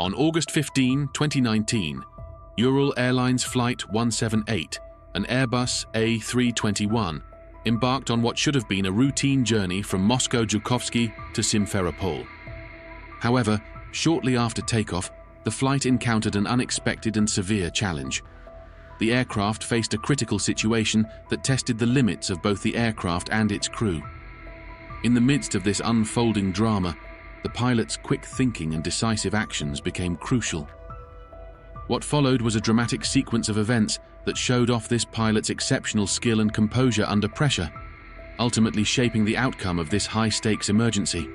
On August 15, 2019, Ural Airlines Flight 178, an Airbus A321, embarked on what should have been a routine journey from Moscow Zhukovsky to Simferopol. However, shortly after takeoff, the flight encountered an unexpected and severe challenge. The aircraft faced a critical situation that tested the limits of both the aircraft and its crew. In the midst of this unfolding drama, the pilot's quick thinking and decisive actions became crucial. What followed was a dramatic sequence of events that showed off this pilot's exceptional skill and composure under pressure, ultimately shaping the outcome of this high-stakes emergency.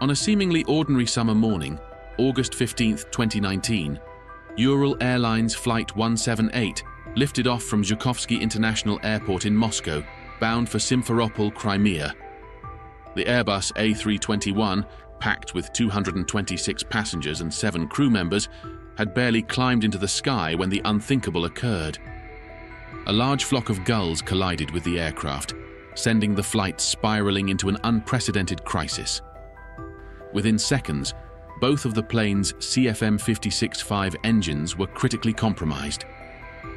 On a seemingly ordinary summer morning, August 15, 2019, Ural Airlines Flight 178 lifted off from Zhukovsky International Airport in Moscow, bound for Simferopol, Crimea. The Airbus A321, packed with 226 passengers and seven crew members, had barely climbed into the sky when the unthinkable occurred. A large flock of gulls collided with the aircraft, sending the flight spiraling into an unprecedented crisis. Within seconds, both of the plane's CFM56-5 engines were critically compromised.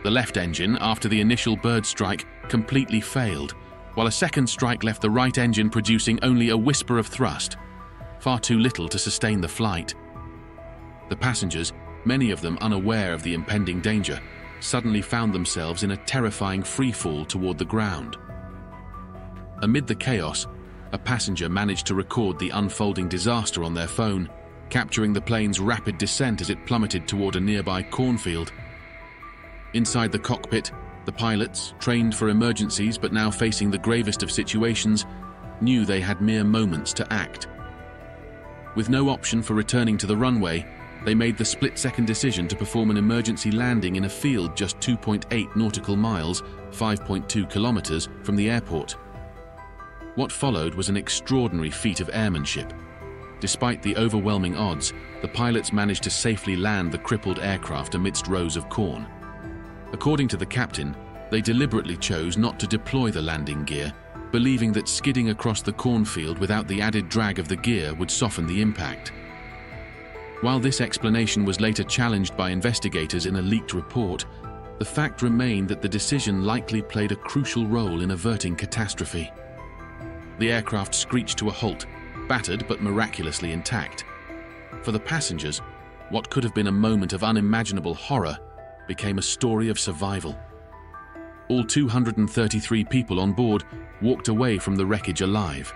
The left engine, after the initial bird strike, completely failed, while a second strike left the right engine producing only a whisper of thrust, far too little to sustain the flight. The passengers, many of them unaware of the impending danger, suddenly found themselves in a terrifying freefall toward the ground. Amid the chaos, a passenger managed to record the unfolding disaster on their phone capturing the plane's rapid descent as it plummeted toward a nearby cornfield. Inside the cockpit, the pilots, trained for emergencies but now facing the gravest of situations, knew they had mere moments to act. With no option for returning to the runway, they made the split-second decision to perform an emergency landing in a field just 2.8 nautical miles, 5.2 kilometers, from the airport. What followed was an extraordinary feat of airmanship. Despite the overwhelming odds, the pilots managed to safely land the crippled aircraft amidst rows of corn. According to the captain, they deliberately chose not to deploy the landing gear, believing that skidding across the cornfield without the added drag of the gear would soften the impact. While this explanation was later challenged by investigators in a leaked report, the fact remained that the decision likely played a crucial role in averting catastrophe. The aircraft screeched to a halt, battered but miraculously intact. For the passengers, what could have been a moment of unimaginable horror became a story of survival. All 233 people on board walked away from the wreckage alive.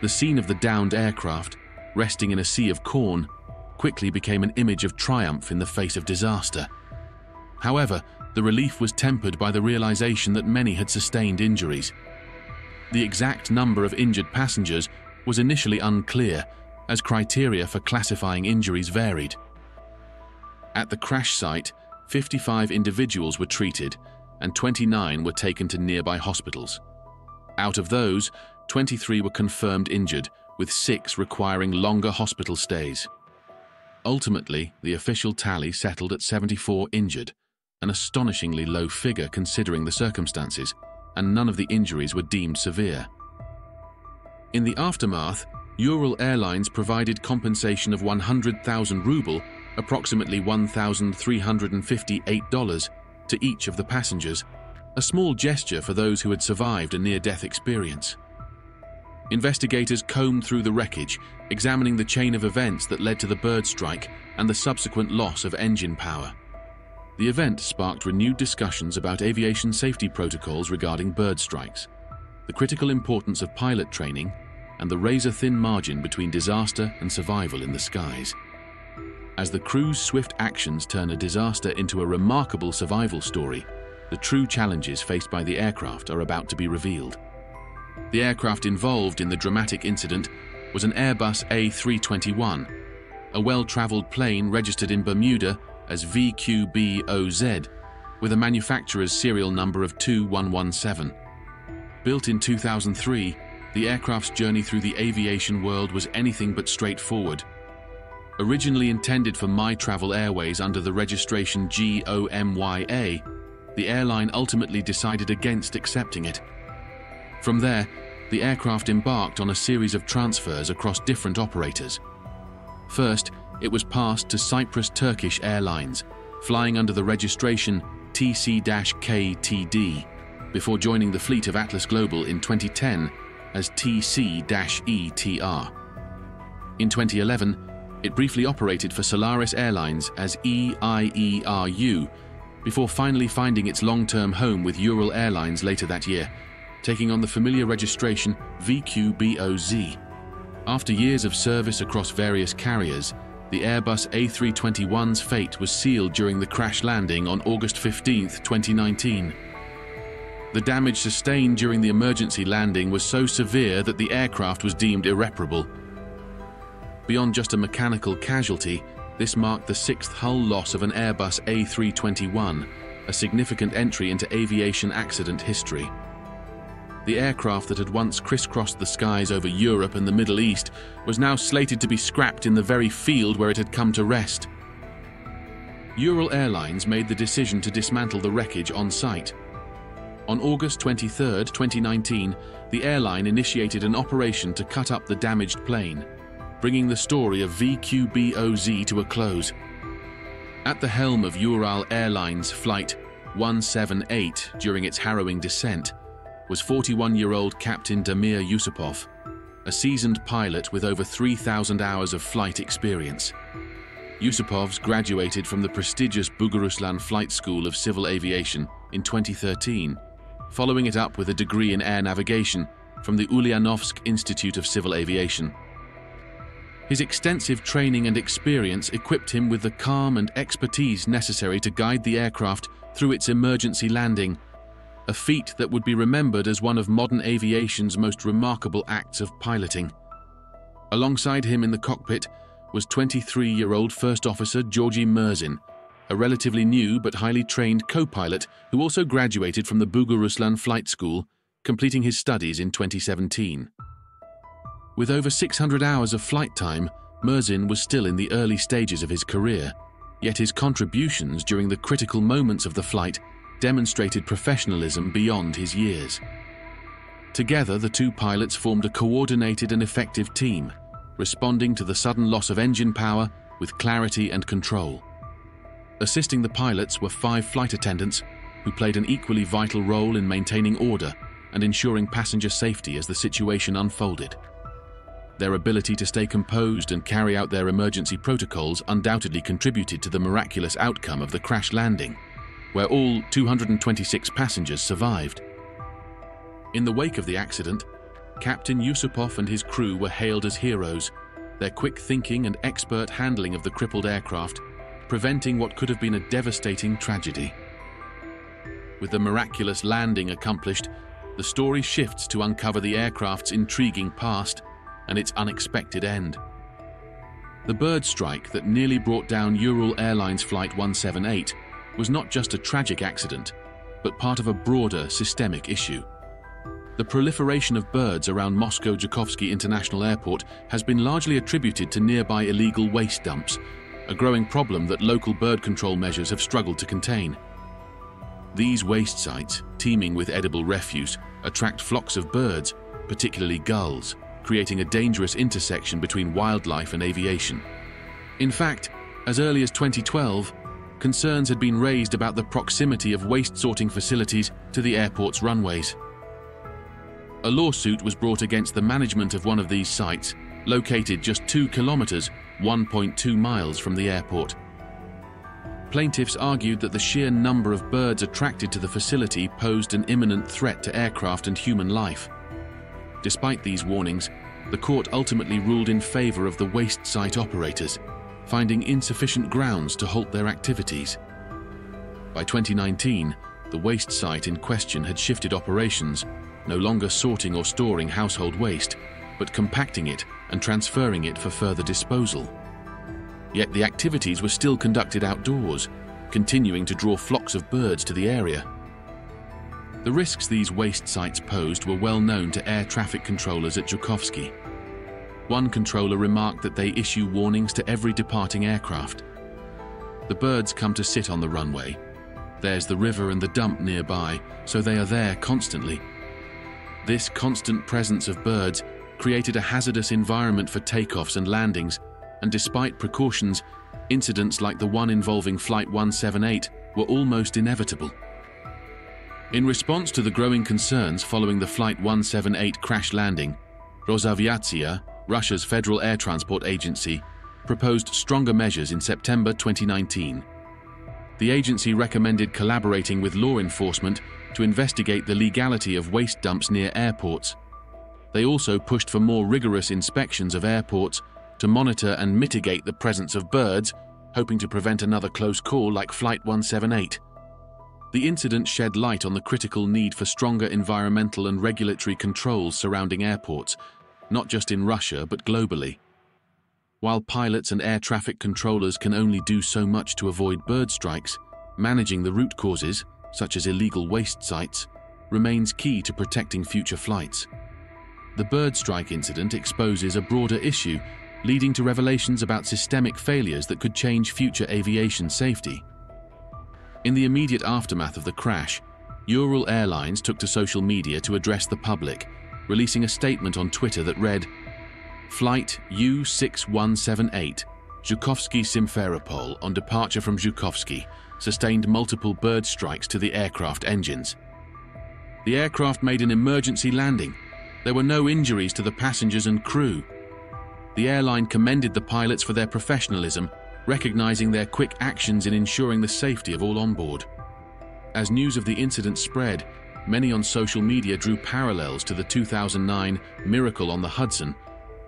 The scene of the downed aircraft, resting in a sea of corn, quickly became an image of triumph in the face of disaster. However, the relief was tempered by the realization that many had sustained injuries. The exact number of injured passengers was initially unclear, as criteria for classifying injuries varied. At the crash site, 55 individuals were treated and 29 were taken to nearby hospitals. Out of those, 23 were confirmed injured, with six requiring longer hospital stays. Ultimately, the official tally settled at 74 injured, an astonishingly low figure considering the circumstances, and none of the injuries were deemed severe. In the aftermath, Ural Airlines provided compensation of 100,000 ruble, approximately $1,358, to each of the passengers, a small gesture for those who had survived a near-death experience. Investigators combed through the wreckage, examining the chain of events that led to the bird strike and the subsequent loss of engine power. The event sparked renewed discussions about aviation safety protocols regarding bird strikes the critical importance of pilot training, and the razor-thin margin between disaster and survival in the skies. As the crew's swift actions turn a disaster into a remarkable survival story, the true challenges faced by the aircraft are about to be revealed. The aircraft involved in the dramatic incident was an Airbus A321, a well-traveled plane registered in Bermuda as VQB-OZ, with a manufacturer's serial number of 2117. Built in 2003, the aircraft's journey through the aviation world was anything but straightforward. Originally intended for MyTravel Airways under the registration GOMYA, the airline ultimately decided against accepting it. From there, the aircraft embarked on a series of transfers across different operators. First, it was passed to Cyprus Turkish Airlines, flying under the registration TC-KTD, before joining the fleet of Atlas Global in 2010 as TC-ETR. In 2011, it briefly operated for Solaris Airlines as EIERU before finally finding its long-term home with Ural Airlines later that year, taking on the familiar registration VQBOZ. After years of service across various carriers, the Airbus A321's fate was sealed during the crash landing on August 15, 2019. The damage sustained during the emergency landing was so severe that the aircraft was deemed irreparable. Beyond just a mechanical casualty, this marked the sixth hull loss of an Airbus A321, a significant entry into aviation accident history. The aircraft that had once crisscrossed the skies over Europe and the Middle East was now slated to be scrapped in the very field where it had come to rest. Ural Airlines made the decision to dismantle the wreckage on site. On August 23, 2019, the airline initiated an operation to cut up the damaged plane, bringing the story of VQBOZ to a close. At the helm of Ural Airlines Flight 178 during its harrowing descent was 41-year-old Captain Damir Yusupov, a seasoned pilot with over 3,000 hours of flight experience. Yusupovs graduated from the prestigious Buguruslan Flight School of Civil Aviation in 2013, following it up with a degree in air navigation from the Ulyanovsk Institute of Civil Aviation. His extensive training and experience equipped him with the calm and expertise necessary to guide the aircraft through its emergency landing, a feat that would be remembered as one of modern aviation's most remarkable acts of piloting. Alongside him in the cockpit was 23-year-old First Officer Georgy Murzin, a relatively new but highly trained co-pilot who also graduated from the Buguruslan Flight School, completing his studies in 2017. With over 600 hours of flight time, Murzin was still in the early stages of his career, yet his contributions during the critical moments of the flight demonstrated professionalism beyond his years. Together, the two pilots formed a coordinated and effective team, responding to the sudden loss of engine power with clarity and control. Assisting the pilots were five flight attendants who played an equally vital role in maintaining order and ensuring passenger safety as the situation unfolded. Their ability to stay composed and carry out their emergency protocols undoubtedly contributed to the miraculous outcome of the crash landing, where all 226 passengers survived. In the wake of the accident, Captain Yusupov and his crew were hailed as heroes, their quick thinking and expert handling of the crippled aircraft preventing what could have been a devastating tragedy. With the miraculous landing accomplished, the story shifts to uncover the aircraft's intriguing past and its unexpected end. The bird strike that nearly brought down Ural Airlines Flight 178 was not just a tragic accident, but part of a broader systemic issue. The proliferation of birds around Moscow Zhukovsky International Airport has been largely attributed to nearby illegal waste dumps, a growing problem that local bird control measures have struggled to contain. These waste sites, teeming with edible refuse, attract flocks of birds, particularly gulls, creating a dangerous intersection between wildlife and aviation. In fact, as early as 2012, concerns had been raised about the proximity of waste sorting facilities to the airport's runways. A lawsuit was brought against the management of one of these sites, located just 2 kilometers, 1.2 miles from the airport. Plaintiffs argued that the sheer number of birds attracted to the facility posed an imminent threat to aircraft and human life. Despite these warnings, the court ultimately ruled in favor of the waste site operators, finding insufficient grounds to halt their activities. By 2019, the waste site in question had shifted operations, no longer sorting or storing household waste, but compacting it and transferring it for further disposal. Yet the activities were still conducted outdoors, continuing to draw flocks of birds to the area. The risks these waste sites posed were well known to air traffic controllers at Zhukovsky. One controller remarked that they issue warnings to every departing aircraft. The birds come to sit on the runway. There's the river and the dump nearby, so they are there constantly. This constant presence of birds created a hazardous environment for takeoffs and landings, and despite precautions, incidents like the one involving Flight 178 were almost inevitable. In response to the growing concerns following the Flight 178 crash landing, Rosaviatsia, Russia's Federal Air Transport Agency, proposed stronger measures in September 2019. The agency recommended collaborating with law enforcement to investigate the legality of waste dumps near airports. They also pushed for more rigorous inspections of airports to monitor and mitigate the presence of birds, hoping to prevent another close call like Flight 178. The incident shed light on the critical need for stronger environmental and regulatory controls surrounding airports, not just in Russia but globally. While pilots and air traffic controllers can only do so much to avoid bird strikes, managing the root causes, such as illegal waste sites, remains key to protecting future flights. The bird strike incident exposes a broader issue, leading to revelations about systemic failures that could change future aviation safety. In the immediate aftermath of the crash, Ural Airlines took to social media to address the public, releasing a statement on Twitter that read, Flight U6178, Zhukovsky Simferopol on departure from Zhukovsky, sustained multiple bird strikes to the aircraft engines. The aircraft made an emergency landing. There were no injuries to the passengers and crew. The airline commended the pilots for their professionalism, recognizing their quick actions in ensuring the safety of all on board. As news of the incident spread, many on social media drew parallels to the 2009 Miracle on the Hudson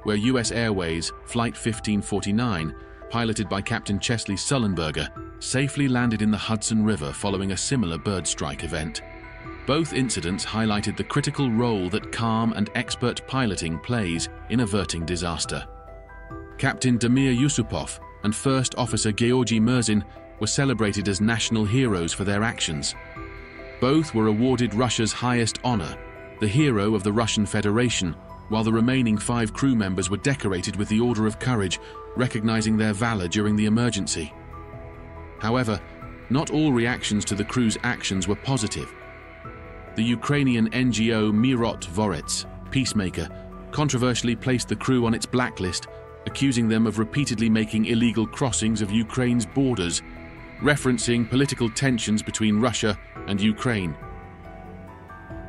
where US Airways Flight 1549, piloted by Captain Chesley Sullenberger, safely landed in the Hudson River following a similar bird strike event. Both incidents highlighted the critical role that calm and expert piloting plays in averting disaster. Captain Damir Yusupov and First Officer Georgy Murzin were celebrated as national heroes for their actions. Both were awarded Russia's highest honor, the Hero of the Russian Federation, while the remaining five crew members were decorated with the Order of Courage, recognizing their valor during the emergency. However, not all reactions to the crew's actions were positive. The Ukrainian NGO Myrotvorets, Peacemaker, controversially placed the crew on its blacklist, accusing them of repeatedly making illegal crossings of Ukraine's borders, referencing political tensions between Russia and Ukraine.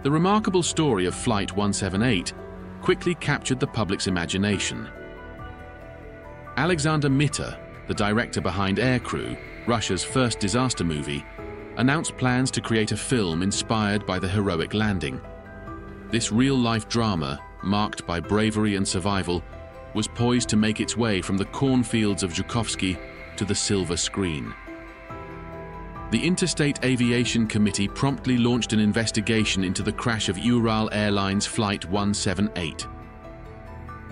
The remarkable story of Flight 178 quickly captured the public's imagination. Alexander Mitta, the director behind Aircrew, Russia's first disaster movie, announced plans to create a film inspired by the heroic landing. This real-life drama, marked by bravery and survival, was poised to make its way from the cornfields of Zhukovsky to the silver screen. The Interstate Aviation Committee promptly launched an investigation into the crash of Ural Airlines Flight 178.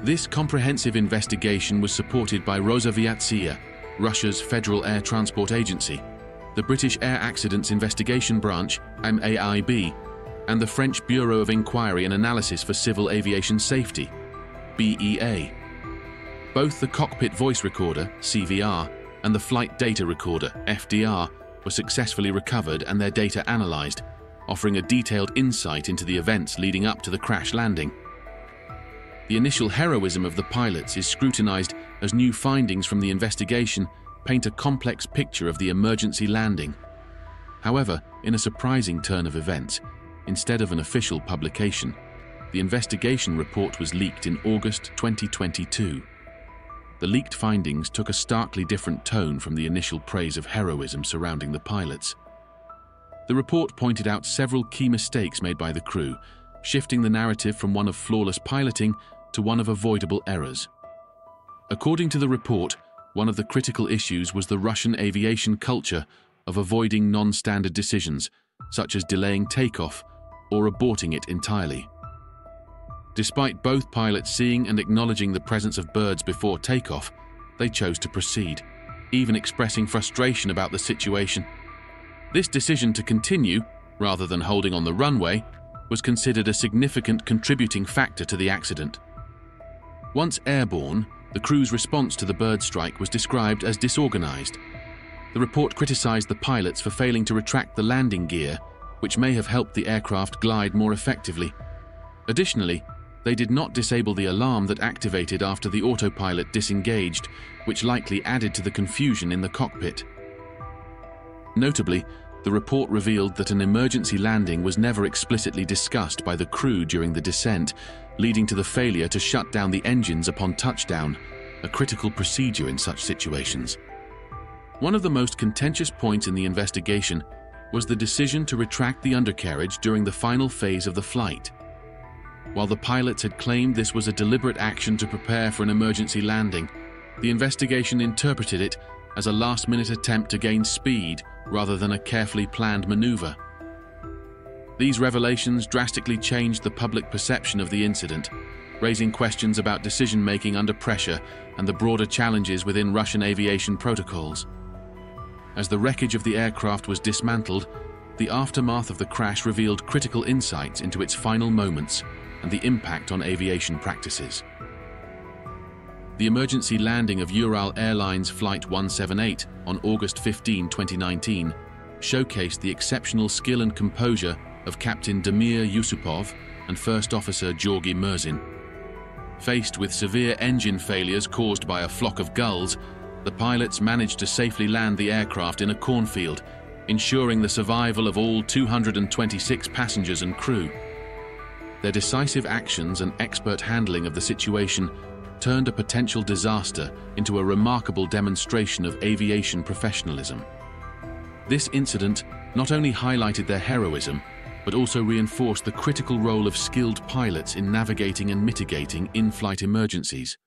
This comprehensive investigation was supported by Rosaviatsia, Russia's Federal Air Transport Agency, the British Air Accidents Investigation Branch, MAIB, and the French Bureau of Inquiry and Analysis for Civil Aviation Safety, BEA. Both the cockpit voice recorder, CVR, and the flight data recorder, FDR, were successfully recovered and their data analysed, offering a detailed insight into the events leading up to the crash landing. The initial heroism of the pilots is scrutinised as new findings from the investigation paint a complex picture of the emergency landing. However, in a surprising turn of events, instead of an official publication, the investigation report was leaked in August 2022 the leaked findings took a starkly different tone from the initial praise of heroism surrounding the pilots. The report pointed out several key mistakes made by the crew, shifting the narrative from one of flawless piloting to one of avoidable errors. According to the report, one of the critical issues was the Russian aviation culture of avoiding non-standard decisions, such as delaying takeoff or aborting it entirely. Despite both pilots seeing and acknowledging the presence of birds before takeoff, they chose to proceed, even expressing frustration about the situation. This decision to continue, rather than holding on the runway, was considered a significant contributing factor to the accident. Once airborne, the crew's response to the bird strike was described as disorganized. The report criticized the pilots for failing to retract the landing gear, which may have helped the aircraft glide more effectively. Additionally, They did not disable the alarm that activated after the autopilot disengaged, which likely added to the confusion in the cockpit. Notably, the report revealed that an emergency landing was never explicitly discussed by the crew during the descent, leading to the failure to shut down the engines upon touchdown, a critical procedure in such situations. One of the most contentious points in the investigation was the decision to retract the undercarriage during the final phase of the flight. While the pilots had claimed this was a deliberate action to prepare for an emergency landing, the investigation interpreted it as a last-minute attempt to gain speed rather than a carefully planned maneuver. These revelations drastically changed the public perception of the incident, raising questions about decision-making under pressure and the broader challenges within Russian aviation protocols. As the wreckage of the aircraft was dismantled, the aftermath of the crash revealed critical insights into its final moments and the impact on aviation practices. The emergency landing of Ural Airlines Flight 178 on August 15, 2019, showcased the exceptional skill and composure of Captain Damir Yusupov and First Officer Georgi Murzin. Faced with severe engine failures caused by a flock of gulls, the pilots managed to safely land the aircraft in a cornfield, ensuring the survival of all 226 passengers and crew. Their decisive actions and expert handling of the situation turned a potential disaster into a remarkable demonstration of aviation professionalism. This incident not only highlighted their heroism, but also reinforced the critical role of skilled pilots in navigating and mitigating in-flight emergencies.